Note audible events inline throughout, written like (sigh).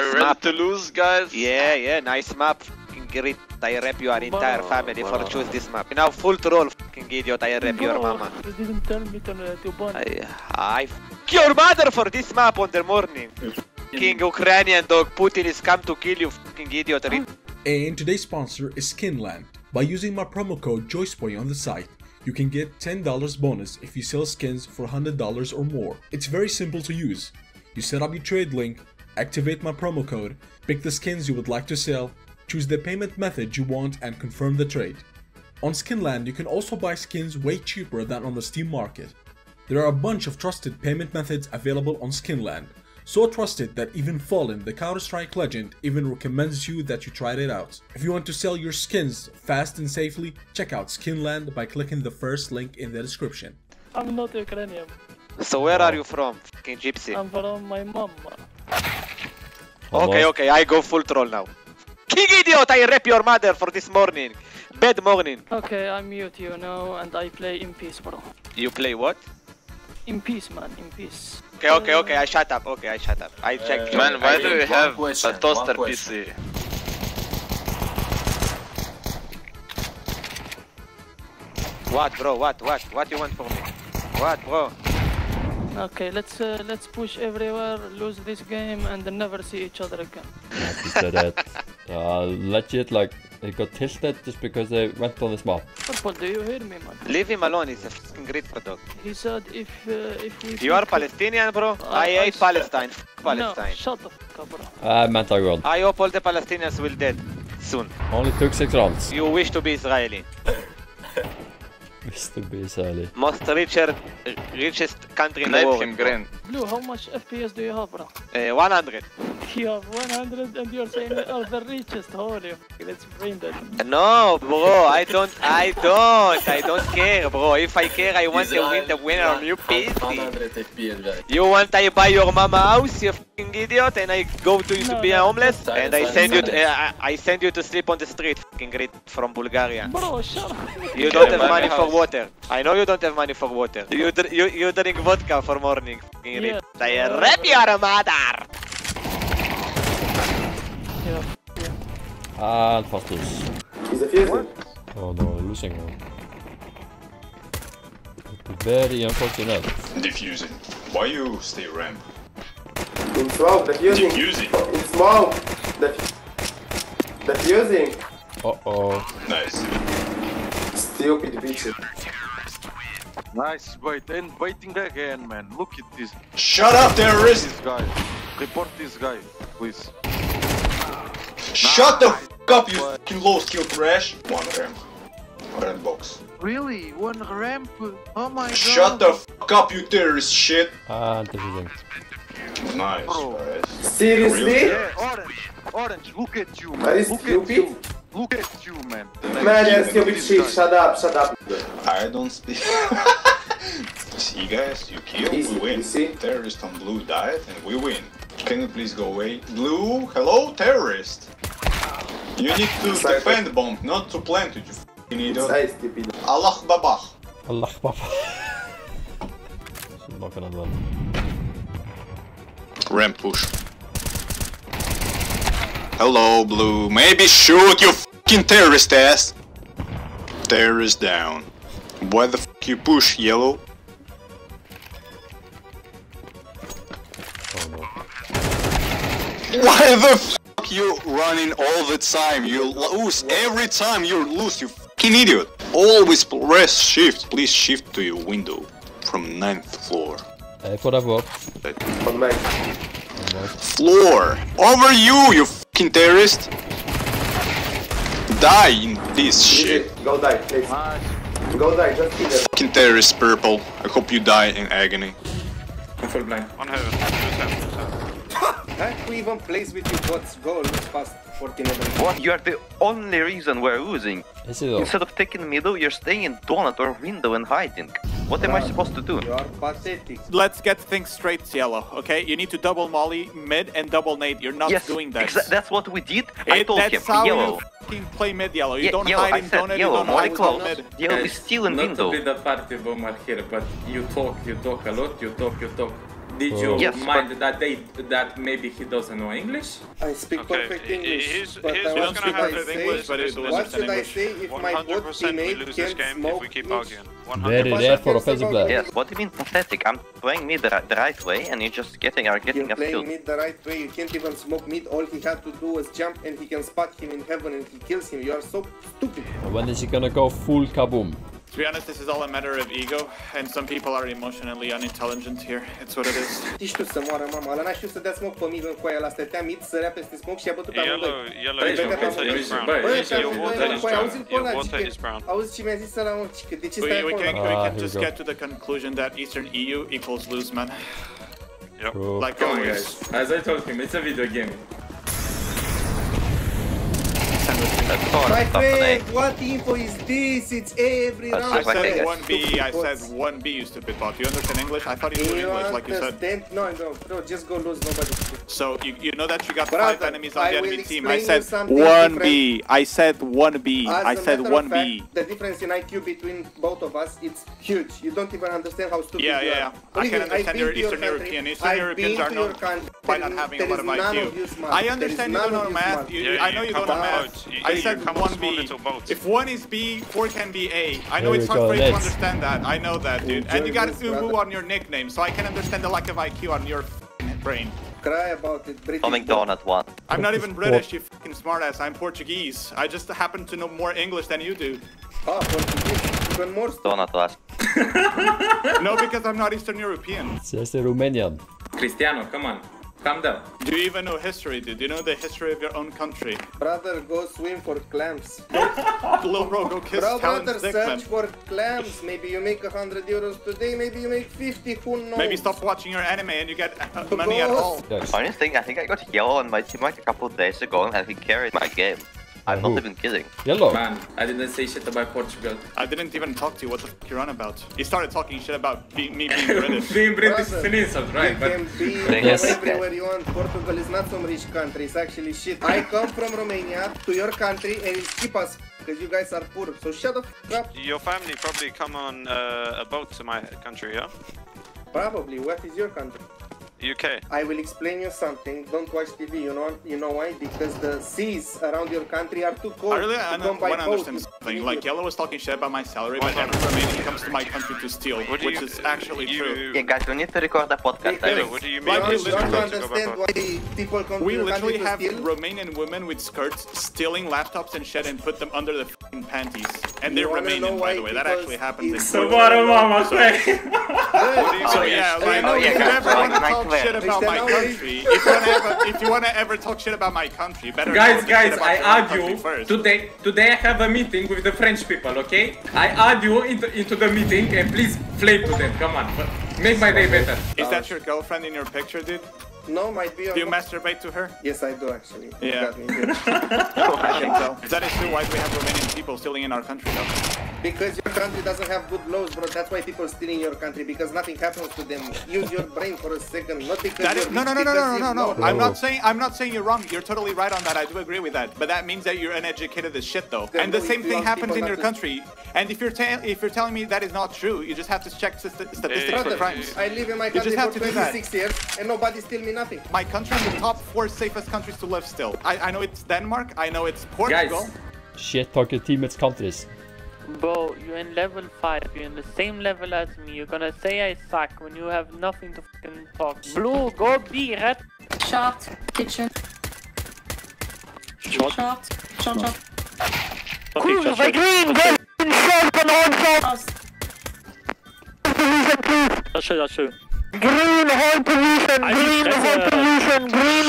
Are you ready map. to lose, guys? Yeah, yeah, nice map. Fucking great. I rep your entire family for choose this map. Now full troll, fucking idiot. I rep your mama. You didn't tell me to, to ban. I, I fuck your mother for this map on the morning. King Ukrainian dog. Putin is come to kill you, fucking idiot. Re- And today's sponsor is Skinland. By using my promo code joispoi on the site, you can get $10 bonus if you sell skins for $100 or more. It's very simple to use. You set up your trade link, activate my promo code, pick the skins you would like to sell, choose the payment method you want and confirm the trade. On Skinland, you can also buy skins way cheaper than on the Steam market. There are a bunch of trusted payment methods available on Skinland, so trusted that even Fallen, the Counter-Strike legend, even recommends you that you try it out. If you want to sell your skins fast and safely, check out Skinland by clicking the first link in the description. I'm not Ukrainian. so where are you from, fucking gypsy? I'm from my mom. Okay, okay, I go full troll now. King idiot, I rep your mother for this morning. Bad morning. Okay, I mute you now and I play in peace, bro. You play what? In peace, man, in peace. Okay, okay, okay, I shut up. Okay, I shut up. I check. Uh, man, why I do think you have question, a toaster. PC? What, bro? What? What? What you want from me? What, bro? Okay, let's uh, let's push everywhere, lose this game, and then never see each other again. He said that uh, legit like he got tilted just because they went on this map. Purple, do you hear me, man? Leave him alone. He's a fucking great dog. He said if uh, if we. You are Palestinian, bro? Uh, I I hate s- Palestine. F- No, Palestine. shut the fuck up, bro. I meant I will. I hope all the Palestinians will dead soon. Only took six rounds. You wish to be Israeli. (laughs) Mr. B Israeli. Most richer, richest country in the world. him. Green. Blue, how much FPS do you have, bro? Uh, 100. You have 100 and you're saying you are the richest. Holy f- let's bring that. No, bro, I don't, I don't, I don't care, bro. If I care, I want to win the winner on you, PC. 100 FPS, guys. You want I buy your mama house, you fucking idiot, and I go to you to be a no. homeless, Silence, and I silence, send you, to, uh, I I send you to sleep on the street, fucking great from Bulgaria. Bro, shut up. You don't have money my for water. I know you don't have money for water. You dr- you, you drink vodka for morning, fucking Yeah. idiot. I rap your mother. Yeah, And fast lose. He's defusing. Oh no, we're losing now. Very unfortunate. Diffusing. Why you stay ramp? In smoke, defusing. Diffusing. In smoke. Def- defusing. Uh oh. Nice. Stupid bitches. Nice bait and waiting again, man. Look at this, Shut up, terrorist! this guy. Report this guy, please. Shut the f up, you fucking low skill trash! One ramp. Red box. Really? One ramp? Oh my god. Shut the f up, you terrorist shit! Ah, and defusing. Nice, Bro. guys. Seriously? Yeah, orange. Orange, look at you, man. You look stupid? at you. Look at you, man. Man, you're stupid shit. Shut up, shut up. I don't speak. (laughs) See, guys, you kill, Easy, we win. easy. Terrorist on blue died, and we win. Can you please go away? Blue, hello, terrorist! You need to Cypher. defend bomb, not to plant it, you fucking idiot. Say stupid. Allah babach. Allah baba. (laughs) Så knock another one. Ramp push. Hello, blue. Maybe shoot, you fucking terrorist ass. Terrorist down. Why the fuck you push, yellow? Oh no. Why the fuck you running all the time? You lose every time you lose, you fucking idiot. Always press shift. Please shift to your window from ninth floor. Eh, hey, for that work. On my. Floor! Over you, you fucking terrorist! Die in this shit. Go die, please. Go die, just kill them. Fucking terrorist purple. I hope you die in agony. I'm full blind. On heaven. Who even plays with you bots goal past 14 levels? What? You are the only reason we're losing. Is it though? Instead of taking middle, you're staying in donut or window and hiding. What am I supposed to do? You are pathetic. Let's get things straight, Yellow, okay? You need to double molly mid and double nade. You're not yes, doing that. exa- that's what we did. I It- told that's him, how yellow. you play mid yellow. You Ye- don't yellow, hide I in said donut, yellow, you don't hide close. mid. Yellow is still in not window. to be the party boomer here, but you talk, you talk a lot, you talk, you talk. Did you Yes, mind that they that maybe he doesn't know English? I speak Okay, perfect English, he's- but he's I not what gonna should have I good say? English, but he doesn't What understand should I say if my bot 100% we teammate lose this can't game if smoke we keep mid? arguing. Very 100%. rare for offensive player. Yes, what do you mean pathetic? I'm playing mid the, the right way and you're just getting are getting You're us playing killed. mid the right way, you can't even smoke mid, all he had to do was jump and he can spot him in heaven and he kills him. You are so stupid. When is he gonna go full kaboom? To be honest, this is all a matter of ego, and some people are emotionally unintelligent here. It's what it is. Știi știu să moară mama, ăla n-a știut să dea smoke pe mid în coaia ăla, stătea mid, sărea peste smoke și a bătut pe Yellow, amândoi. yellow, Băi, your băi, water băi, is băi, brown. băi, Băi, Your pe water amândoi, is băi, brown. auzi-l pe Your ăla, water zice is că- brown. Auzi ce mi-a zis ăla, mă, zice că de ce We, stai we acolo? can, we Ah, can here just we go. get to the conclusion that Eastern EU equals lose, man. Yep. Cool. Like Come on, always. guys. As I told him, it's a video game. That's all My stuff and friend, what info is this? It's every That's round. I said 1B, I said 1B, you stupid bot. You understand English? I thought you Do knew English, like you said. understand? No, no, bro, just go lose, nobody. So you, you know that you got Brother, five enemies on I the enemy team. I said 1B. I said 1B. As I a said 1B. the difference in IQ between both of us, it's huge. You don't even understand how stupid Yeah, you yeah, are. yeah. I Believe can I've understand been you're to your Eastern country. European. Eastern I've Europeans are to known your country. by There not having a lot of is IQ. I understand you don't know math. smart. You, Yeah, I know you you don't know math. Boats. You- I you said come from small 1B. If 1 is B, 4 can be A. I know There it's hard go, for you to understand that. I know that, dude. And you got this, Ubu brother. on your nickname, so I can understand the lack of IQ on your brain. Cry about it, British. Coming boy. down at one. I'm not even British, you fucking smartass. I'm Portuguese. I just happen to know more English than you do. Ah, Portuguese. Even more stupid. Donut last. No, because I'm not Eastern European. Says a Romanian. Cristiano, come on. Calm down. Do you even know history, dude? Do you know the history of your own country? Brother, go swim for clams. Little bro, go kiss Bro, Talon's brother, dick, man. for clams. Maybe you make a hundred euros today, maybe you make 50, who knows? Maybe stop watching your anime and you get uh, money at all. Yes. Funny thing, I think I got yellow on my team like a couple of days ago and he carried my game. I'm not even kidding. Yellow. Man, I didn't say shit about Portugal. I didn't even talk to you. What the f you on about? You started talking shit about be- me being (laughs) British. Being British is an insult, right? You But can be Yes. everywhere you want. Portugal is not some rich country. It's actually shit. I come from Romania to your country and it's cheap as because you guys are poor. So shut the f up. Your family probably come on uh, a boat to my country, yeah? Probably. What is your country? UK. I will explain you something. Don't watch TV. You know. You know why? Because the seas around your country are too cold. I really I to don't by want to boat. understand something. Like, Yellow was talking shit about my salary, but every Romanian comes to my country to steal, What which you- is actually you- true. Yeah, guys, we need to record the podcast. I Because think. what do you you mean? Like, we you don't literally understand why people come We to literally country to have steal. Romanian women with skirts stealing laptops and shit and put them under the f***ing panties. And they're You wanna know Romanian, by the way. That actually happens in it's- So Portugal. what mama, (laughs) What do you So yeah, like, Oh, yeah, if you guys, ever want to like talk where? shit about my country, if you want to ever, if you want to ever talk shit about my country, better Guys, talk guys, shit about I your own add country you first. today. Today I have a meeting with the French people. Okay, I add you into, into the meeting and please flame to them. Come on, make my day better. Is that your girlfriend in your picture, dude? No, might be. Do you masturbate to her? Yes, I do actually. You Yeah. me good. (laughs) Oh, I think so. If that is true, why do we have Romanian people stealing in our country, though? Because your country doesn't have good laws, bro. That's why people steal in your country because nothing happens to them. Use your brain for a second, not because That you're no, no, no, no, no, no, no. I'm not saying I'm not saying you're wrong. You're totally right on that. I do agree with that. But that means that you're uneducated as shit, though. Then And the same thing happens in your to- country. And if you're ta- if you're telling me that is not true, you just have to check st- statistics for Brother, crimes. I live in my country just have for to do that. 26 years and nobody steal me nothing. My country is the top four safest countries to live still. I, I know it's Denmark. I know it's Portugal. Guys. Shit talk your teammates' countries. Bro, you're in level 5, you're in the same level as me. You're gonna say I suck when you have nothing to fucking talk. Blue, go B, red. Short, kitchen. Short. Short, short, short. Cool, the green, go in short and on short. House. I'll show you, I'll. Green, hold position, green, hold position, green,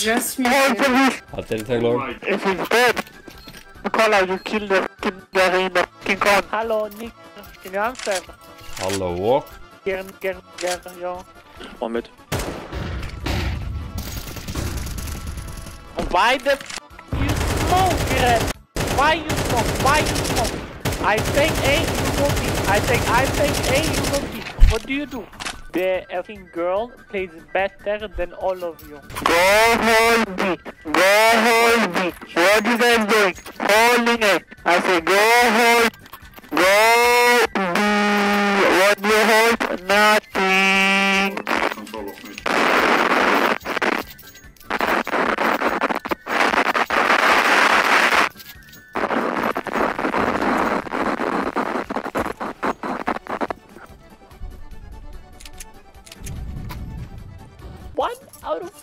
Just hold position. That didn't take long. If he's dead, Nicola, you killed the fucking guy in the fucking con. Hello, Nick. Can you answer? Hello. Gern, gern, gern, ja. One mid. Why the f you smoke, Red? Why you smoke? Why you smoke? I take A, you go B. I take I take A, you go B. What do you do? The effing girl plays better than all of you. Go hold B. Go hold B.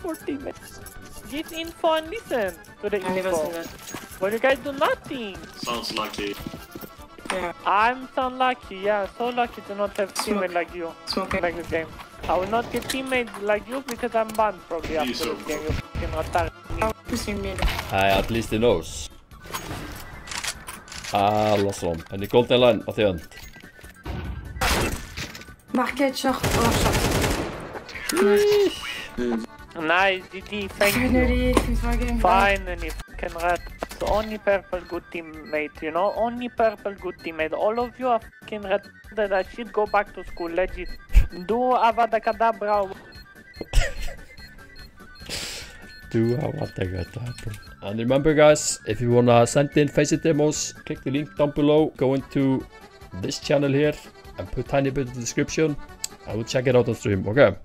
40 minutes. Give info and listen to the I never info. seen that. But you guys do nothing. Sounds lucky. Yeah. I'm so lucky, yeah, so lucky to not have Smoke. teammates like you. Smoking. Like this game. I will not get teammates like you because I'm banned probably after Please, this game. You fucking retard. Oh, pussy. Uh, at least he knows. Awesome. En í Golden Line á því önd. Market short. Oh, short. Nice. Nice, GG, thank you. Finally, it's my game. Finally, fucking red. The only purple good teammate, you know? Only purple good teammate. All of you are fucking red. That shit go back to school, legit. Do Avada Kedavra. (laughs) Do I want that to happen? And remember guys, if you wanna send in Faceit demos, click the link down below, go into this channel here and put tiny bit in the description. I will check it out on stream, okay?